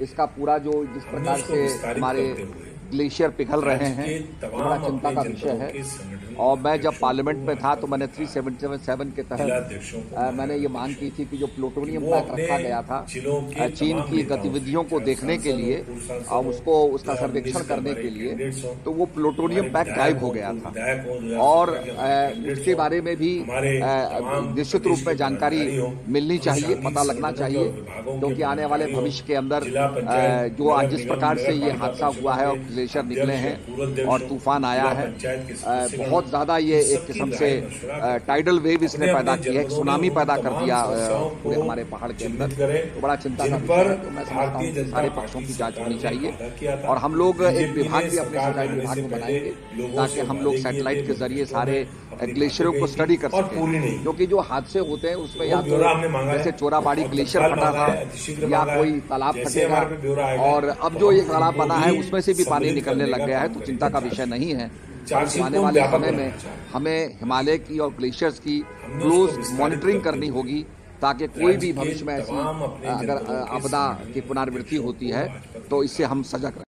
इसका पूरा जो जिस प्रकार से हमारे ग्लेशियर पिघल रहे हैं। बड़ा चिंता का विषय है। और मैं जब पार्लियामेंट में था तो मैंने 377 के तहत मैंने ये मांग की थी कि जो प्लूटोनियम पैक रखा गया था चीन की गतिविधियों को देखने के लिए और उसको उसका सर्वेक्षण करने के लिए तो वो प्लूटोनियम पैक गायब हो गया था। और इसके बारे में भी निश्चित रूप में जानकारी मिलनी चाहिए पता लगना चाहिए क्योंकि आने वाले भविष्य के अंदर जो आज जिस प्रकार से ये हादसा हुआ है और ग्लेशियर निकले हैं और तूफ़ान आया है। बहुत ज़्यादा ये एक किस्म से टाइडल वेव इसने पैदा किया है सुनामी पैदा कर दिया पूरे हमारे पहाड़ के अंदर। तो बड़ा चिंता का विषय तो मैं समझता हूँ सारे पक्षों की जाँच होनी चाहिए और हम लोग एक विभाग भी अपने सिंचाई विभाग में बनाएँगे ताकि हम लोग सैटेलाइट के ज़रिए सारे ग्लेशियरों को स्टडी कर सकें। क्योंकि जो हादसे होते हैं उसमें या तो जैसे चोराबाड़ी ग्लेशियर फटा था या कोई तालाब फटेगा और अब जो ये तालाब बना है उसमें से भी पानी निकलने लग गया है तो चिंता का विषय नहीं है। आने वाले समय में हमें हिमालय की और ग्लेशियर्स की क्लोज मॉनिटरिंग करनी होगी ताकि कोई भी भविष्य में ऐसी अगर आपदा की पुनर्वृत्ति होती है तो इससे हम सजग रहें।